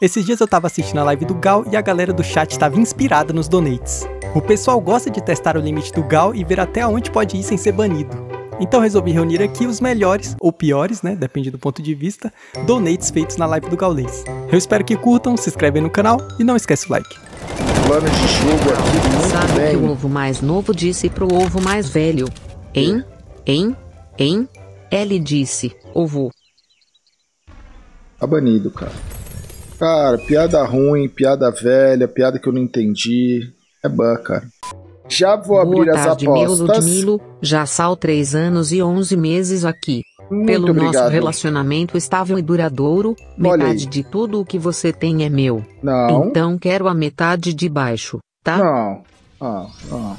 Esses dias eu tava assistindo a live do Gal e a galera do chat tava inspirada nos donates. O pessoal gosta de testar o limite do Gal e ver até onde pode ir sem ser banido. Então resolvi reunir aqui os melhores, ou piores, né? Depende do ponto de vista, donates feitos na live do Gaulês. Eu espero que curtam, se inscrevem no canal e não esquece o like. Plano de jogo aqui muito Sabe o que o ovo mais novo disse pro ovo mais velho? Hein? Hein? Hein? Ele disse, ovo. Tá banido, cara. Cara, piada ruim, piada velha, piada que eu não entendi. É ban, cara. Já vou abrir Boa as tarde, meu apostas. Ludmilo. Já sal 3 anos e 11 meses aqui. Muito Pelo nosso obrigado. relacionamento estável e duradouro, metade de tudo o que você tem é meu. Não, Então quero a metade de baixo, tá? não. Ah, ah.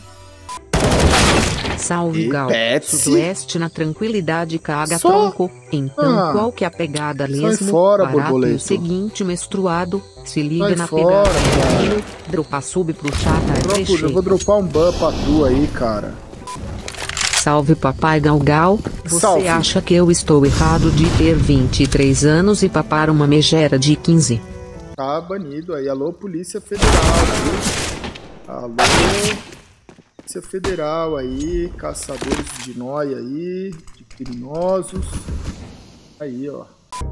Salve Gal. Betsy? Sudoeste na tranquilidade caga Só? tronco. Então Ah. qual que é a pegada mesmo? fora, Barato borboleta. o seguinte menstruado, se liga Sai na fora, pegada. Dropa sub pro chat Dropo, RG. eu vou dropar um ban pra tu aí, cara. Salve papai Galgal. Você Salve. acha que eu estou errado de ter 23 anos e papar uma megera de 15? Tá banido aí. Alô, Polícia Federal. viu? Alô, Polícia Federal aí. Caçadores de nóia aí. De criminosos. Aí, ó.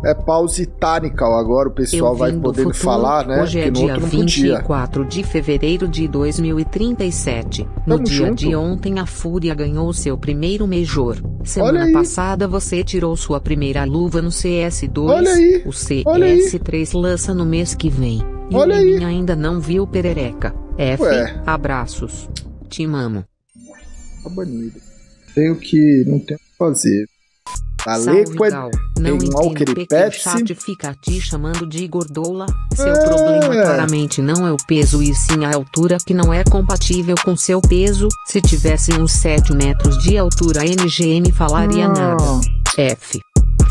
É pause tánica, ó. Agora o pessoal vai podendo futuro. falar, né? Hoje é no dia outro não podia. 24 de fevereiro de 2037. No Tamo dia junto. de ontem a Fúria ganhou seu primeiro Major. Semana passada você tirou sua primeira luva no CS2. Olha aí. O Olha aí. CS3 lança no mês que vem. E Olha o aí. Ainda não viu perereca. F, Ué. abraços. Te amo Tá banido. Tenho que. Não tenho o que fazer. Alíquo é não entendo porque o chat fica te chamando de gordola. Seu é. problema claramente não é o peso e sim a altura que não é compatível com seu peso. Se tivesse uns 7 metros de altura NGM falaria não. nada. F.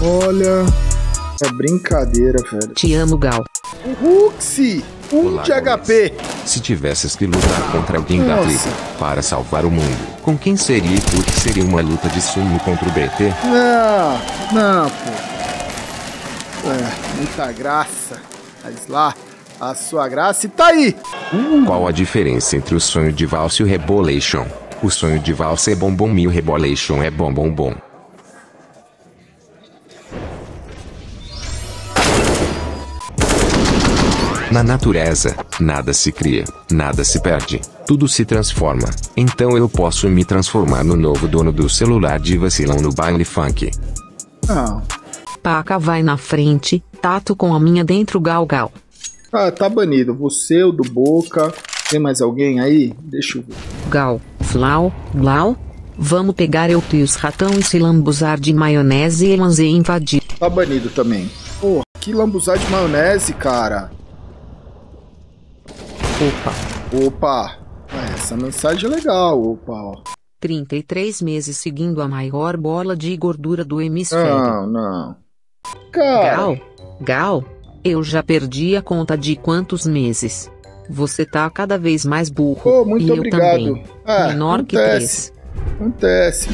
Olha, é brincadeira, velho. Te amo, Gal. Ruxi! 1 Olá, de HP. Se tivesses que lutar contra alguém Nossa. da tribo para salvar o mundo, com quem seria e por que seria uma luta de sumo contra o BT? Não, não, pô. É, muita graça. Mas lá, a sua graça e tá aí. Hum. Qual a diferença entre o sonho de valsa e o Rebolation? O sonho de valsa é bombom e o Rebolation é bombom bom. Na natureza, nada se cria, nada se perde, tudo se transforma. Então eu posso me transformar no novo dono do celular de vacilão no baile funk. Não. Paca vai na frente, tato com a minha dentro, Gal Gal. Ah, tá banido. Você, o do Boca. Tem mais alguém aí? Deixa eu ver. Gal, Flau, Blau. Vamos pegar eu e os ratão e se lambuzar de maionese e manzer invadir. Tá banido também. Porra, que lambuzar de maionese, cara. Opa. Opa. Essa mensagem é legal, opa, ó. 33 meses seguindo a maior bola de gordura do hemisfério. Não, não. Cara, Gal, Gal, eu já perdi a conta de quantos meses. Você tá cada vez mais burro. pô, muito e eu obrigado. também. Ah, Menor que acontece, três. Acontece.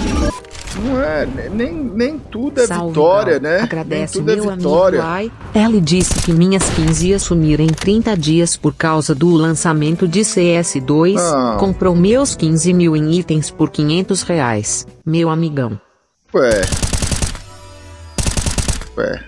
Não é, nem, nem tudo é Salve, vitória, Gal. né? Agradece nem tudo meu é vitória. amigo Ai. Ele disse que minhas 15 ia sumir em 30 dias por causa do lançamento de CS2. Ah. Comprou meus 15 mil em itens por 500 reais. Meu amigão. Ué. Ué.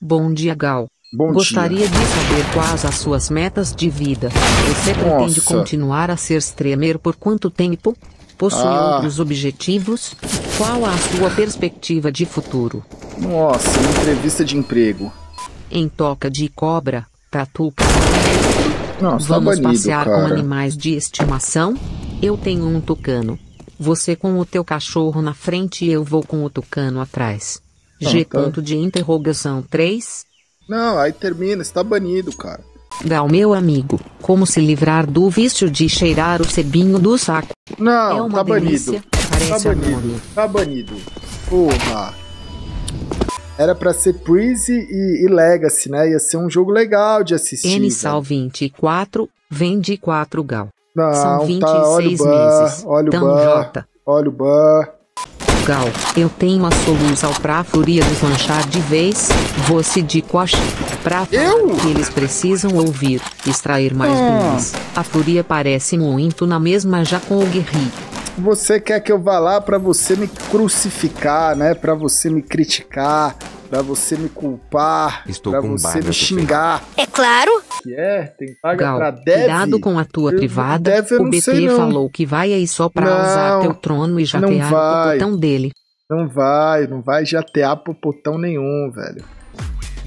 Bom dia, Gal. Bom Gostaria dia. de saber quais as suas metas de vida. Você pretende Nossa. continuar a ser streamer por quanto tempo? Possui Ah. outros objetivos? Qual a sua perspectiva de futuro? Nossa, uma entrevista de emprego. Em toca de cobra, tatu Nossa, tá Vamos banido, passear com cara. animais de estimação? Eu tenho um tucano. Você com o teu cachorro na frente e eu vou com o tucano atrás. G. tá. Ponto de interrogação 3. Não, aí termina, você tá banido, cara. Gal, meu amigo, como se livrar do vício de cheirar o cebinho do saco? Não, é uma tá delícia. banido. Parece Tá banido. Tá banido. Porra. Era pra ser Breezy e, e Legacy, né? Ia ser um jogo legal de assistir. N velho. Sal 24, vende 4 Gal. Não, São tá, olha o 26 ban, meses. olha o Tamo ban, Jota. olha o ban. Gal, eu tenho a solução pra Fúria deslanchar de vez. Você de coxa. Pra Eu? que eles precisam ouvir, extrair mais Ah. A Fúria parece muito na mesma já com o Guerri. Você quer que eu vá lá pra você me crucificar, né? Pra você me criticar, pra você me culpar, Estou pra com você me xingar. É claro. Que é? Tem paga Gal, pra Dev? cuidado com a tua Eu- privada. O BT sei, falou que vai aí só pra Não, usar teu trono e jatear o botão dele. Não vai, não vai jatear popotão nenhum, velho.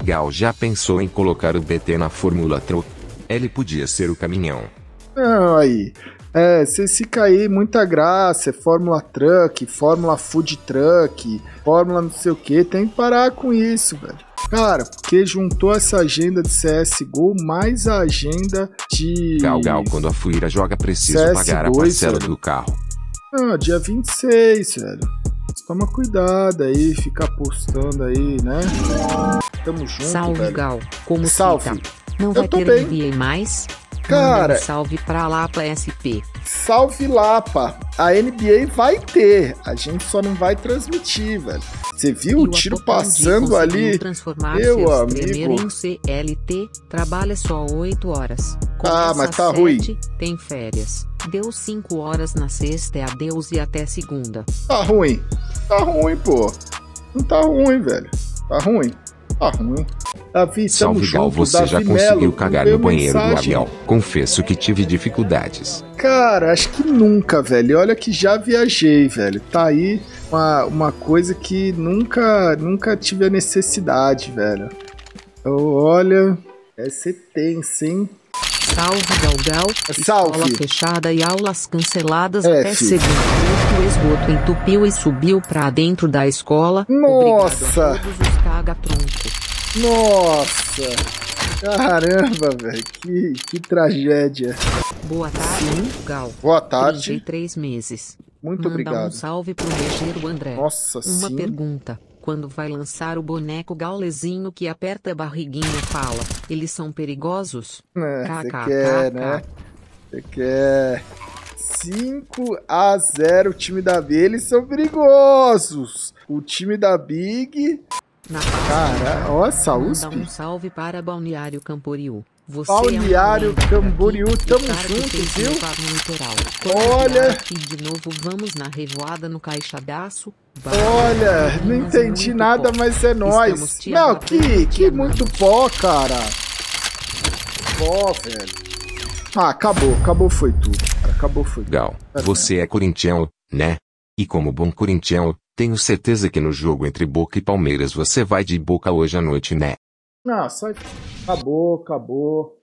Gal já pensou em colocar o BT na Fórmula Truck? Ele podia ser o caminhão. Não, aí. É, vocês ficam aí, muita graça, é Fórmula Truck, Fórmula Food Truck, Fórmula não sei o que, tem que parar com isso, velho. Cara, porque juntou essa agenda de CSGO mais a agenda de. Gal Gal, quando a Fuira joga, preciso CS2, pagar a parcela velho. do carro. Ah, dia 26, velho. Toma cuidado aí, fica postando aí, né? Tamo junto, Salve, velho. Gal. Como Salve. se tá? Não vai tô ter bem. NBA mais? Cara- um salve pra lá pra SP. Salve Lapa! A NBA vai ter, a gente só não vai transmitir, velho. Você viu o E tiro passando ali? transformar Meu amigo. em CLT, trabalha só 8 horas. Ah, Começa mas tá ruim. 7, Tem férias. Deu 5 horas na sexta, é adeus e até segunda. Tá ruim. Tá ruim, pô. Não tá ruim, velho. Tá ruim. Tá ruim. Davi, Salve Gal, junto. você Davi já Melo, conseguiu cagar no banheiro do mensagem. avião. Confesso que tive dificuldades. Cara, acho que nunca, velho. Olha que já viajei, velho. Tá aí uma, uma coisa que nunca, nunca tive a necessidade, velho. Eu, olha, é ser tenso, hein? Salve, Galgal. Salve. Escola fechada e aulas canceladas É, até filho. segunda. O esgoto entupiu e subiu pra dentro da escola. Nossa. Obrigado a todos os. Nossa! Caramba, velho. Que, que tragédia. Boa tarde, Gal. Boa tarde. 33 meses. Muito Manda um obrigado. salve pro Regeiro André. Nossa, Uma sim. pergunta. Quando vai lançar o boneco gaulezinho que aperta a barriguinha fala, eles são perigosos? É, Você KKKK. quer, né? Você quer. 5 a 0 o time da B. Eles são perigosos. O time da Big. Na Cara, ó, Manda USP. um salve para Balneário Camboriú. Você Balneário é uma lenda Camboriú, tamo junto, viu? Olha. Aqui de novo vamos na revoada no caixadaço. Vai, Olha, não entendi nada, pó. mas é nóis. Não, que, que muito pó, cara. Pó, velho. Ah, acabou, acabou foi tudo. cara, Acabou foi tudo. Gal, você é corintiano, né? E como bom corintiano, tenho certeza que no jogo entre Boca e Palmeiras você vai de Boca hoje à noite, né? Não, só acabou, acabou.